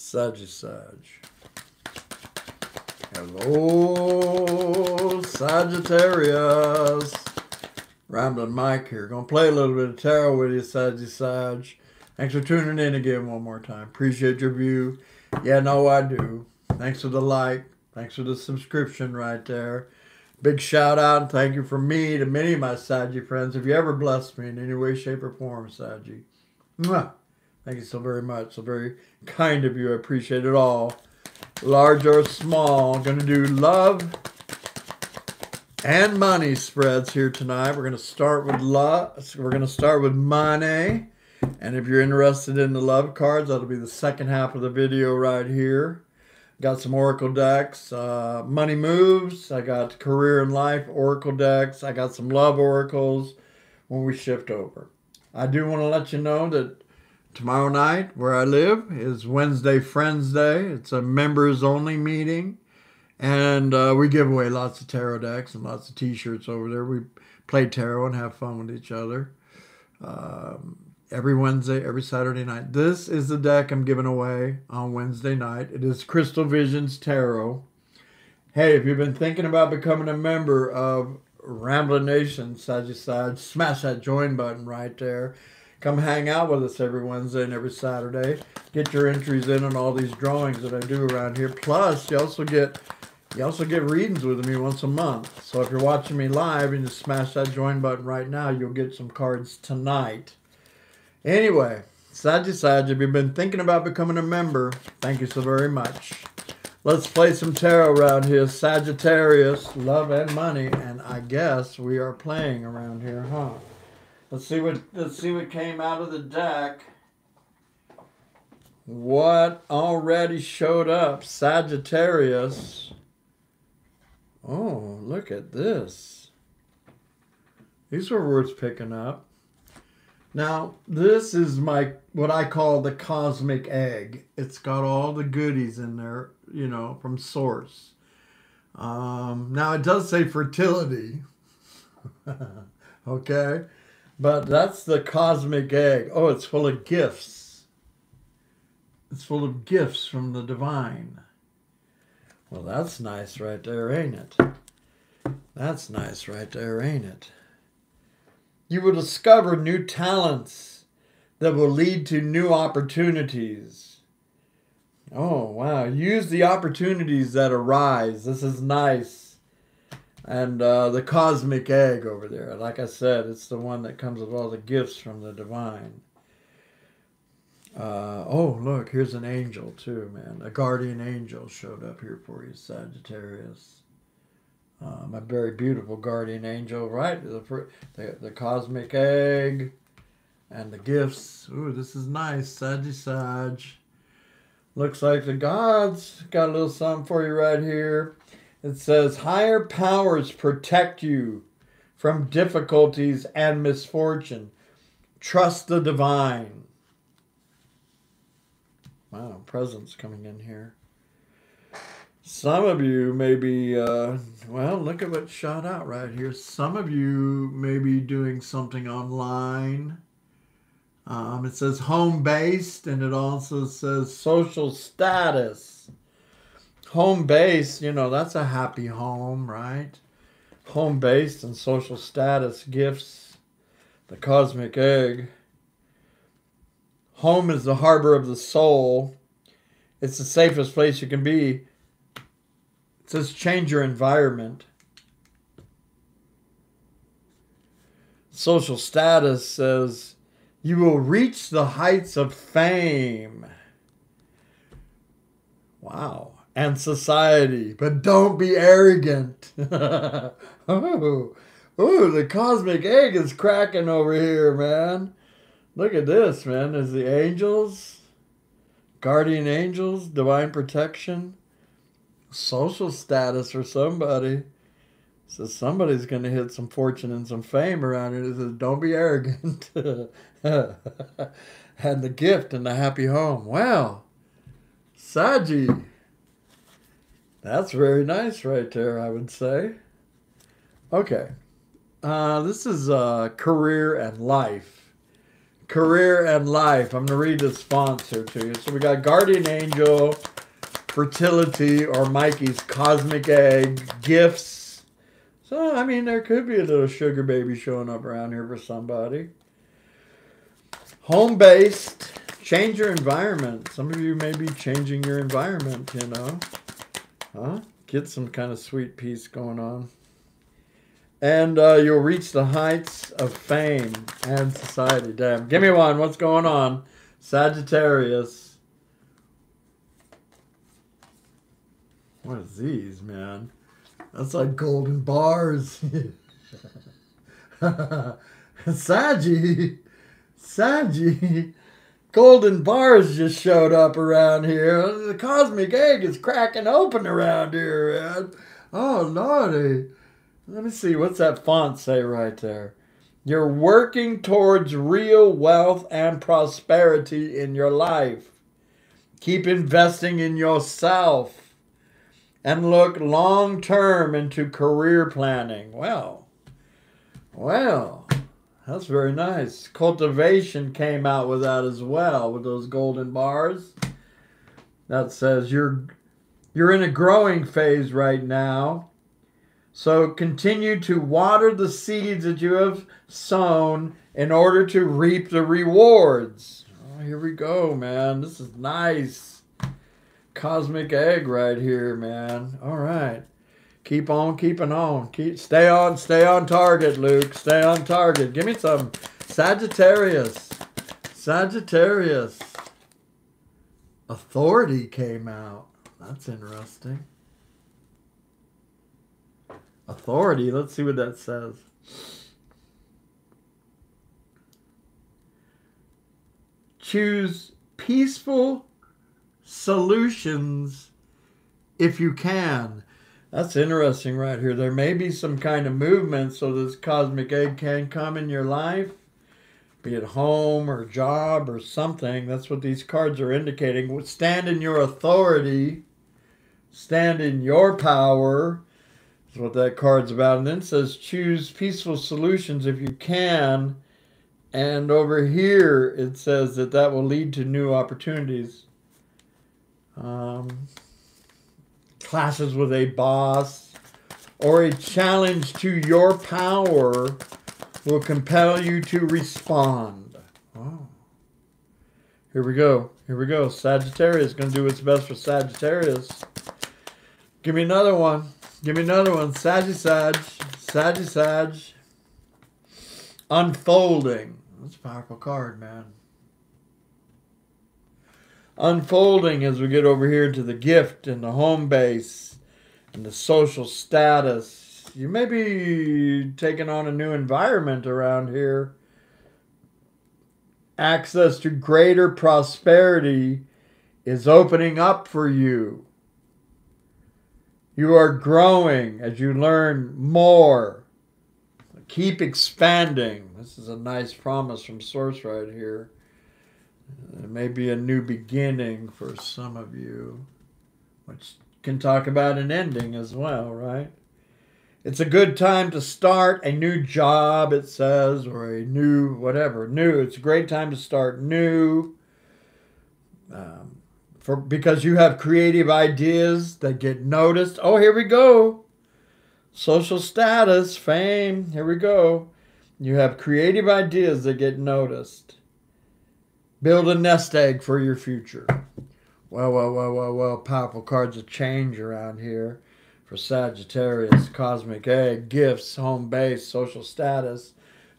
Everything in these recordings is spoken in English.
Sagittarius. Hello, Sagittarius. Ramblin Mike here. Gonna play a little bit of tarot with you, Sagittarius. Thanks for tuning in again one more time. Appreciate your view. Yeah, no, I do. Thanks for the like. Thanks for the subscription right there. Big shout out and thank you from me to many of my Saji friends. If you ever blessed me in any way, shape, or form, Saji. Mwah. Thank you so very much. So very kind of you. I appreciate it all large or small. Going to do love and money spreads here tonight. We're going to start with love. We're going to start with money. And if you're interested in the love cards, that'll be the second half of the video right here. Got some Oracle decks, uh, money moves. I got career and life Oracle decks. I got some love oracles when we shift over. I do want to let you know that Tomorrow night, where I live, is Wednesday Friends Day. It's a members only meeting. And uh, we give away lots of tarot decks and lots of t shirts over there. We play tarot and have fun with each other. Um, every Wednesday, every Saturday night. This is the deck I'm giving away on Wednesday night. It is Crystal Visions Tarot. Hey, if you've been thinking about becoming a member of Ramblin' Nation, Sagittarius, smash that join button right there. Come hang out with us every Wednesday and every Saturday. Get your entries in on all these drawings that I do around here. Plus, you also get you also get readings with me once a month. So if you're watching me live and you smash that join button right now, you'll get some cards tonight. Anyway, Sagittarius, if you've been thinking about becoming a member, thank you so very much. Let's play some tarot around here. Sagittarius, love and money, and I guess we are playing around here, huh? Let's see what let's see what came out of the deck. What already showed up? Sagittarius. Oh, look at this. These were worth picking up. Now, this is my what I call the cosmic egg. It's got all the goodies in there, you know, from source. Um, now it does say fertility. okay. But that's the cosmic egg. Oh, it's full of gifts. It's full of gifts from the divine. Well, that's nice right there, ain't it? That's nice right there, ain't it? You will discover new talents that will lead to new opportunities. Oh, wow. Use the opportunities that arise. This is nice and uh, the cosmic egg over there. Like I said, it's the one that comes with all the gifts from the divine. Uh, oh, look, here's an angel too, man. A guardian angel showed up here for you, Sagittarius. Um, a very beautiful guardian angel, right? The, the, the cosmic egg and the gifts. Ooh, this is nice, Saggy Sag. Looks like the gods got a little something for you right here. It says, Higher powers protect you from difficulties and misfortune. Trust the divine. Wow, presence coming in here. Some of you may be, uh, well, look at what shot out right here. Some of you may be doing something online. Um, it says home based and it also says social status home base, you know, that's a happy home, right? Home base and social status, gifts, the cosmic egg. Home is the harbor of the soul. It's the safest place you can be. It says change your environment. Social status says you will reach the heights of fame. Wow and society, but don't be arrogant. oh, oh, the cosmic egg is cracking over here, man. Look at this, man. There's the angels, guardian angels, divine protection, social status for somebody. So somebody's going to hit some fortune and some fame around here. It says, don't be arrogant. and the gift and the happy home. Wow. Saji. That's very nice right there, I would say. Okay. Uh, this is uh, career and life. career, and life. I'm going to read the sponsor to you. So we got Guardian Angel, Fertility, or Mikey's Cosmic Egg, Gifts. So, I mean, there could be a little sugar baby showing up around here for somebody. Home based, change your environment. Some of you may be changing your environment, you know. Huh? Get some kind of sweet peace going on and uh, you'll reach the heights of fame and society. Damn. Give me one. What's going on? Sagittarius. What is these, man? That's like golden bars. Saggy. Saggy. Golden bars just showed up around here. The cosmic egg is cracking open around here, man. Oh, lordy. Let me see. What's that font say right there? You're working towards real wealth and prosperity in your life. Keep investing in yourself and look long term into career planning. Well, well, that's very nice. Cultivation came out with that as well, with those golden bars. That says you're you're in a growing phase right now so continue to water the seeds that you have sown in order to reap the rewards. Oh, here we go, man. This is nice. Cosmic egg right here, man. All right. Keep on keeping on. Keep stay on, stay on target, Luke. Stay on target. Give me some Sagittarius. Sagittarius. Authority came out. That's interesting authority. Let's see what that says. Choose peaceful solutions if you can. That's interesting right here. There may be some kind of movement so this cosmic egg can come in your life, be it home or job or something. That's what these cards are indicating. Stand in your authority, stand in your power, that's what that card's about. And then it says choose peaceful solutions if you can. And over here it says that that will lead to new opportunities. Um, clashes with a boss or a challenge to your power will compel you to respond. Oh. Here we go. Here we go. Sagittarius going to do what's best for Sagittarius. Give me another one. Give me another one. Saggy Sag. Sag. Unfolding. That's a powerful card, man. Unfolding as we get over here to the gift and the home base and the social status. You may be taking on a new environment around here. Access to greater prosperity is opening up for you. You are growing as you learn more. Keep expanding. This is a nice promise from Source right here. It may be a new beginning for some of you, which can talk about an ending as well, right? It's a good time to start a new job, it says, or a new whatever. New. It's a great time to start new. Um, for because you have creative ideas that get noticed. Oh, here we go. Social status, fame. Here we go. You have creative ideas that get noticed. Build a nest egg for your future. Well, well, well, well, well. Powerful cards of change around here for Sagittarius. Cosmic egg, gifts, home base, social status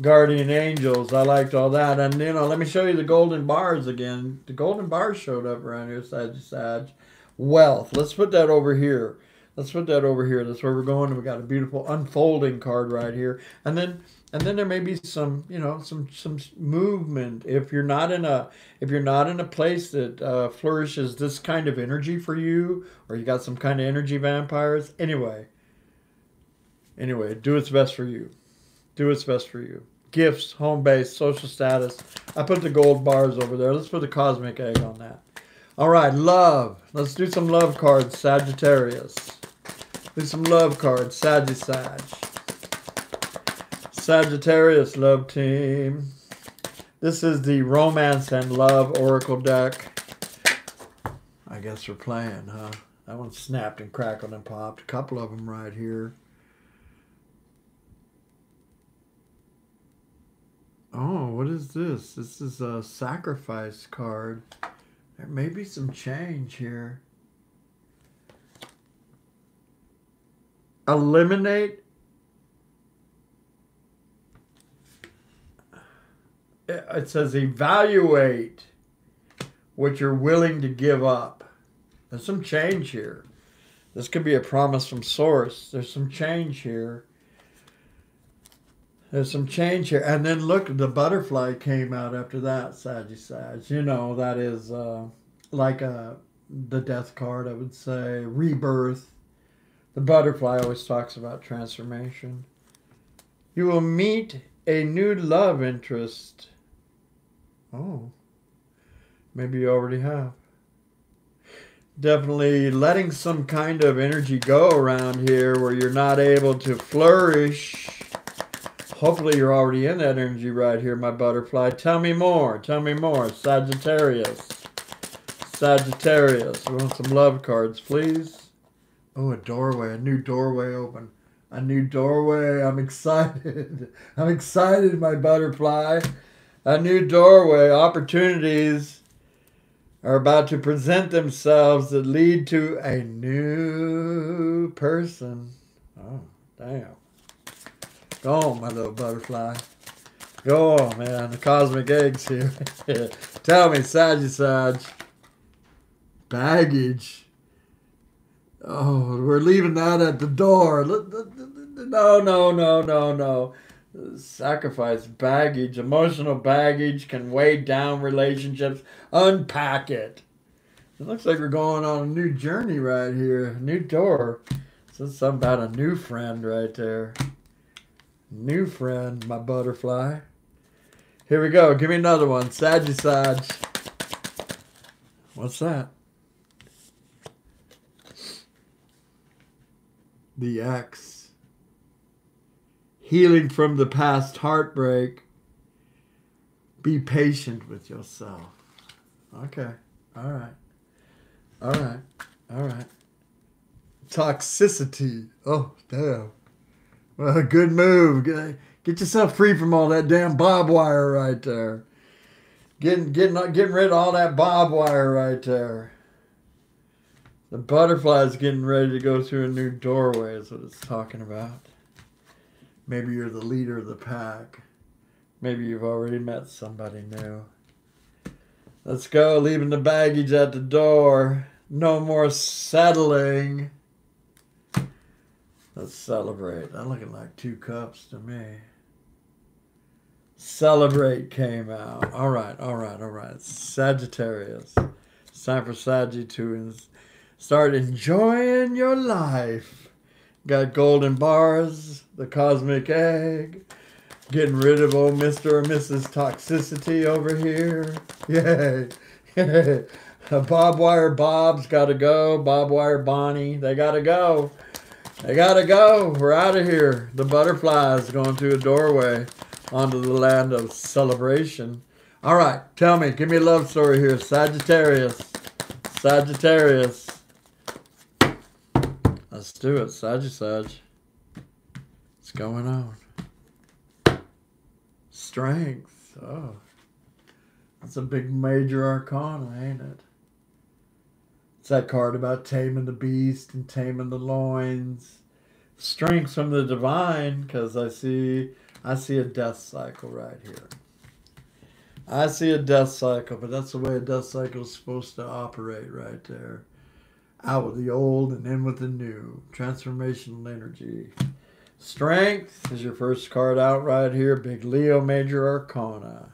guardian angels. I liked all that. And, you know, let me show you the golden bars again. The golden bars showed up around here, to side. Wealth. Let's put that over here. Let's put that over here. That's where we're going. We got a beautiful unfolding card right here. And then and then there may be some, you know, some some movement. If you're not in a if you're not in a place that uh, flourishes this kind of energy for you, or you got some kind of energy vampires. Anyway, anyway, do its best for you do what's best for you. Gifts, home base, social status. I put the gold bars over there. Let's put the cosmic egg on that. All right, love. Let's do some love cards, Sagittarius. Do some love cards, Sagittarius. Sagittarius love team. This is the Romance and Love Oracle deck. I guess we're playing, huh? That one snapped and crackled and popped. A couple of them right here. Oh, what is this? This is a sacrifice card. There may be some change here. Eliminate. It says evaluate what you're willing to give up. There's some change here. This could be a promise from source. There's some change here. There's some change here. And then look, the butterfly came out after that, Sagittarius. You know, that is uh, like a, uh, the death card, I would say, rebirth. The butterfly always talks about transformation. You will meet a new love interest. Oh, maybe you already have definitely letting some kind of energy go around here where you're not able to flourish. Hopefully you're already in that energy right here, my butterfly. Tell me more. Tell me more. Sagittarius. Sagittarius. We want some love cards, please. Oh, a doorway. A new doorway open. A new doorway. I'm excited. I'm excited, my butterfly. A new doorway. Opportunities are about to present themselves that lead to a new person. Oh, damn. Go on, my little butterfly. Go on, man. The cosmic eggs here. Tell me, Sagittarius. Baggage. Oh, we're leaving that at the door. No, no, no, no, no sacrifice baggage, emotional baggage can weigh down relationships. Unpack it. It looks like we're going on a new journey right here, new door. Says something about a new friend right there. New friend, my butterfly. Here we go. Give me another one. Sagittarius. What's that? The X healing from the past heartbreak. Be patient with yourself. Okay. All right. All right. All right. Toxicity. Oh, damn. Well, good move. Get yourself free from all that damn barbed wire right there. Getting, getting, getting rid of all that barbed wire right there. The butterfly's getting ready to go through a new doorway is what it's talking about. Maybe you're the leader of the pack. Maybe you've already met somebody new. Let's go, leaving the baggage at the door. No more settling. Let's celebrate. I'm looking like two cups to me. Celebrate came out. All right, all right, all right. Sagittarius. It's time for Saggy to start enjoying your life. Got golden bars, the cosmic egg, getting rid of old Mr. or Mrs. Toxicity over here. Yay. Yay. Uh, Bob Wire Bob's got to go. Bob Wire Bonnie, they got to go. They got to go. We're out of here. The butterflies going through a doorway onto the land of celebration. All right, tell me. Give me a love story here. Sagittarius. Sagittarius. Let's do it, Sagittarius. What's going on? Strength. Oh. That's a big major arcana, ain't it? It's that card about taming the beast and taming the loins. Strength from the divine, because I see I see a death cycle right here. I see a death cycle, but that's the way a death cycle is supposed to operate right there out with the old and in with the new. Transformational energy. Strength is your first card out right here. Big Leo Major Arcana.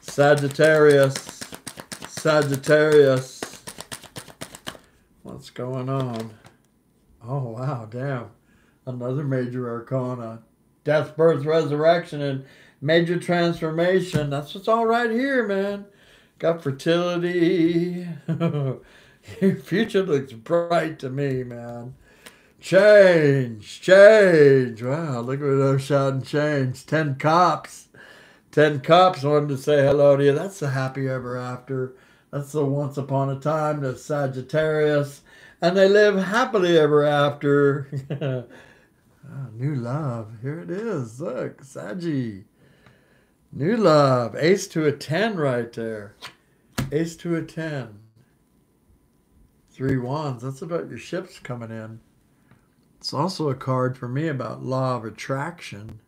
Sagittarius. Sagittarius. What's going on? Oh, wow, damn. Another major arcana. Death, birth, resurrection, and major transformation. That's what's all right here, man. Got fertility. Your future looks bright to me, man. Change, change. Wow, look at those shouting change. Ten cups. Ten cups wanted to say hello to you. That's the happy ever after. That's the once upon a time, the Sagittarius. And they live happily ever after. oh, new love. Here it is. Look, Saggy. New love. Ace to a 10 right there. Ace to a 10. Three wands. That's about your ships coming in. It's also a card for me about law of attraction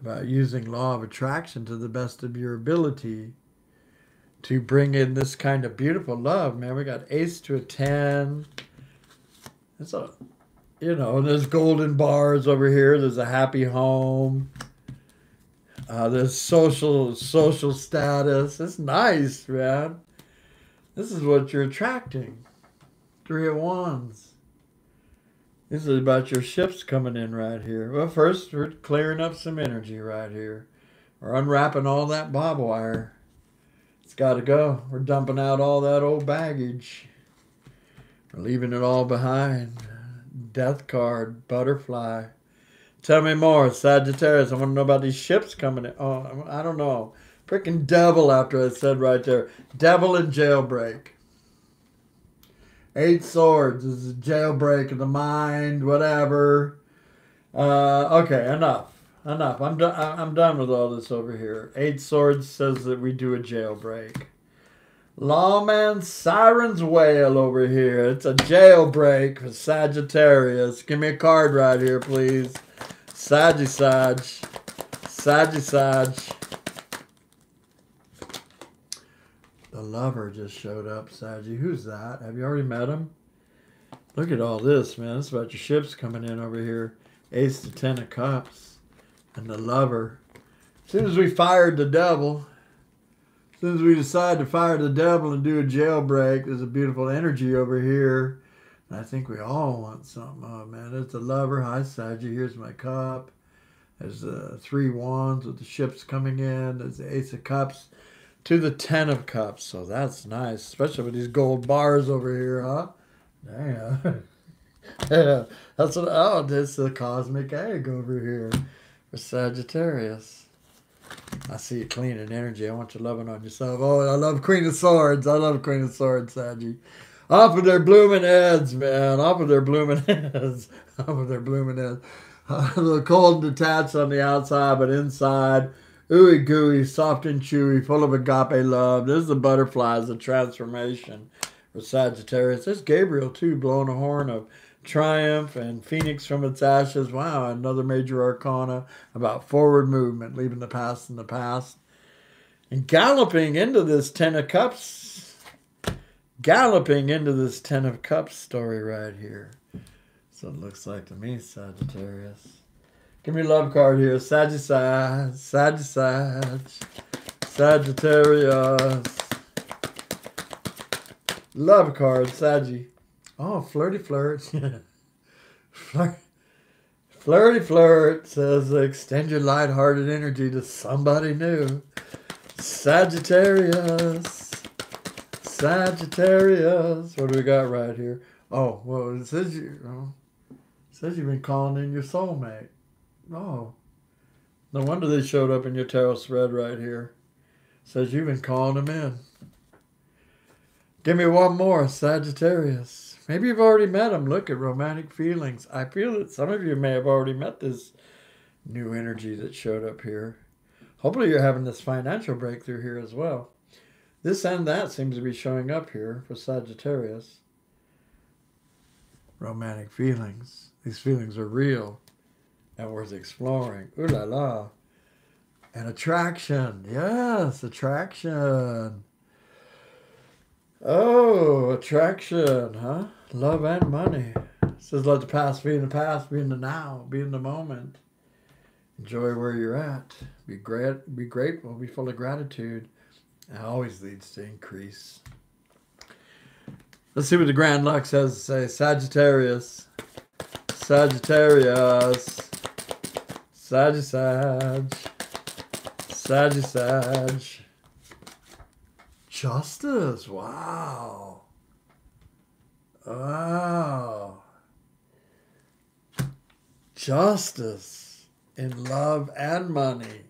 about using law of attraction to the best of your ability to bring in this kind of beautiful love, man. We got ace to a 10. It's a, you know, there's golden bars over here. There's a happy home. Uh, there's social social status. It's nice, man. This is what you're attracting. Three of Wands. This is about your ships coming in right here. Well, first, we're clearing up some energy right here. We're unwrapping all that bob wire. It's got to go. We're dumping out all that old baggage. We're leaving it all behind. Death card, butterfly. Tell me more, Sagittarius. I want to know about these ships coming in. Oh, I don't know. Freaking devil after I said right there. Devil and jailbreak. Eight Swords is a jailbreak of the mind, whatever. Uh, okay, enough. Enough. I'm done. I'm done with all this over here. Eight Swords says that we do a jailbreak. Lawman Siren's Wail over here. It's a jailbreak for Sagittarius. Give me a card right here, please. Saggy Sag. Saggy Sag. Lover just showed up, Saggy. Who's that? Have you already met him? Look at all this, man. It's about your ships coming in over here. Ace to ten of cups. And the lover. As soon as we fired the devil, as soon as we decide to fire the devil and do a jailbreak, there's a beautiful energy over here. And I think we all want something. Oh, man. There's the lover. Hi, Saggy. Here's my cup. There's the three wands with the ships coming in. There's the ace of cups to the Ten of Cups. So that's nice, especially with these gold bars over here, huh? Damn. yeah, that's what, oh, this the cosmic egg over here for Sagittarius. I see you cleaning energy. I want you loving on yourself. Oh, I love Queen of Swords. I love Queen of Swords, Saggy. Off of their blooming heads, man. Off of their blooming heads. Off of their blooming heads. Uh, the cold and detached on the outside, but inside ooey gooey, soft and chewy, full of agape love. This is the butterflies, the transformation for Sagittarius. There's Gabriel too, blowing a horn of triumph and phoenix from its ashes. Wow, another major arcana about forward movement, leaving the past in the past. And galloping into this Ten of Cups, galloping into this Ten of Cups story right here. So it looks like to me, Sagittarius. Give me a love card here. Sagittarius. Sagittarius. Sagittarius. Love card, Saggy. Oh, flirty flirt. flirt. Flirty flirt says extend your light-hearted energy to somebody new. Sagittarius. Sagittarius. What do we got right here? Oh, well, it says you. Oh, it says you've been calling in your soulmate. Oh. No wonder they showed up in your tarot spread right here. Says you've been calling them in. Give me one more, Sagittarius. Maybe you've already met them. Look at romantic feelings. I feel that some of you may have already met this new energy that showed up here. Hopefully you're having this financial breakthrough here as well. This and that seems to be showing up here for Sagittarius. Romantic feelings. These feelings are real and worth exploring. Ooh la la. And attraction. Yes, attraction. Oh, attraction, huh? Love and money. It says let the past be in the past, be in the now, be in the moment. Enjoy where you're at. Be great, be grateful, be full of gratitude. It always leads to increase. Let's see what the Grand Lux has to say. Sagittarius. Sagittarius. Saggy Sag. Sag. Justice. Wow. Wow. Justice in love and money.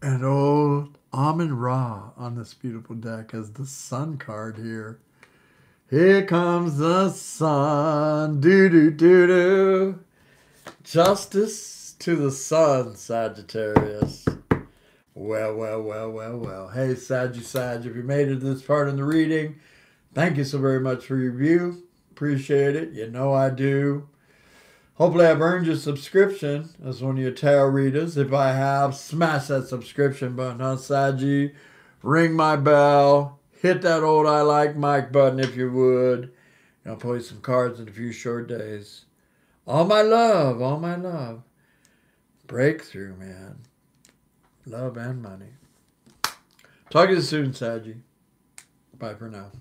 And old Amin Ra on this beautiful deck as the sun card here. Here comes the sun. Do do do do. Justice to the sun, Sagittarius. Well, well, well, well, well. Hey, Saggy Sag, if you made it this part in the reading, thank you so very much for your view. Appreciate it. You know I do. Hopefully I've earned your subscription as one of your tarot readers. If I have, smash that subscription button, huh, Saggy? Ring my bell. Hit that old I like Mike button if you would. I'll play some cards in a few short days. All my love, all my love. Breakthrough, man. Love and money. Talk to you soon, Saji. Bye for now.